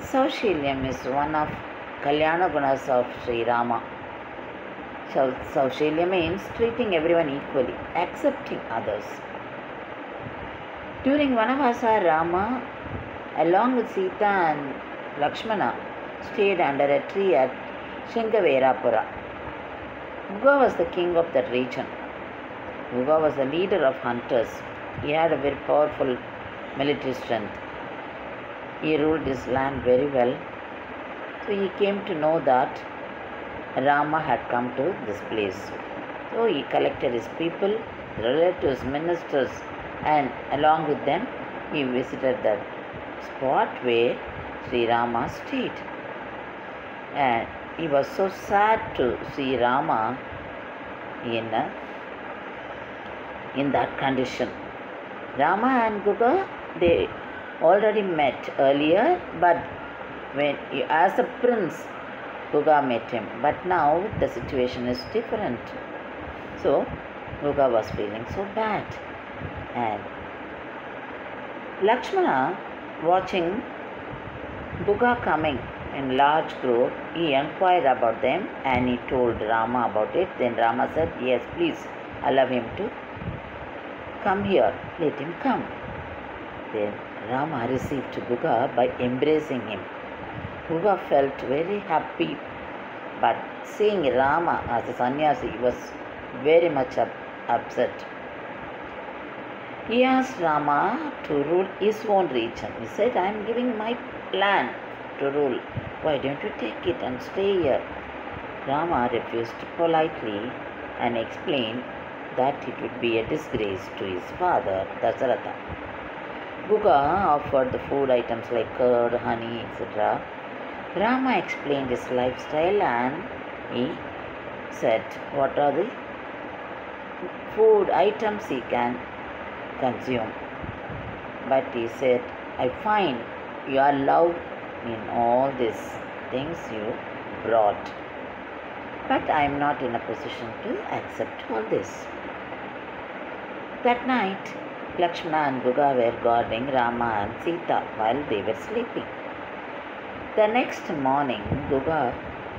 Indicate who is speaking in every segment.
Speaker 1: Saushilyam is one of Kalyana Gunas of Sri Rama. Sau- Saushalya means treating everyone equally, accepting others. During Vanavasa, Rama, along with Sita and Lakshmana, stayed under a tree at Shingaverapura. Guha was the king of that region. Guha was the leader of hunters. He had a very powerful military strength. He ruled his land very well. So he came to know that Rama had come to this place. So he collected his people, relatives, ministers, and along with them he visited that spot where Sri Rama stayed. And he was so sad to see Rama in, a, in that condition. Rama and Guha, they already met earlier, but when as a prince, Guha met him. But now the situation is different. So Guha was feeling so bad. And Lakshmana, watching Guha coming in large group, he inquired about them and he told Rama about it. Then Rama said, Yes, please allow him to come here. Let him come. Then Rama received Guha by embracing him. Guha felt very happy, but seeing Rama as a sannyasi, he was very much up, upset. He asked Rama to rule his own region. He said, I am giving my land to rule. Why don't you take it and stay here? Rama refused politely and explained that it would be a disgrace to his father, Dasaratha. Guha offered the food items like curd, honey, etc. Rama explained his lifestyle and he said what are the food items he can consume. But he said, I find your love in all these things you brought. But I am not in a position to accept all this. That night, Lakshmana and Guha were guarding Rama and Sita while they were sleeping. The next morning, Guha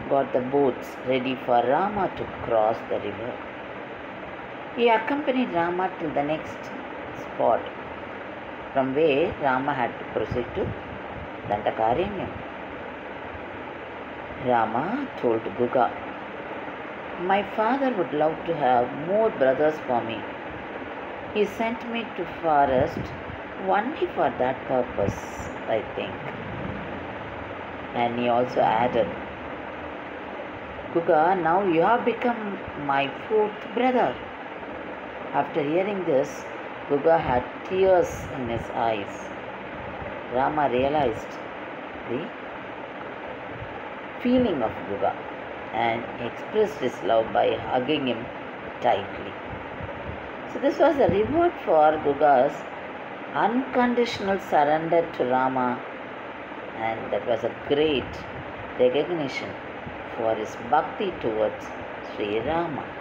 Speaker 1: got the boats ready for Rama to cross the river. He accompanied Rama till the next spot from where Rama had to proceed to Dandakaranyam. Rama told Guha, My father would love to have more brothers for me. He sent me to forest only for that purpose, I think. And he also added, Guha, now you have become my fourth brother. After hearing this, Guha had tears in his eyes. Rama realized the feeling of Guha and expressed his love by hugging him tightly. So, this was a reward for Guha's unconditional surrender to Rama, and that was a great recognition for his bhakti towards Sri Rama.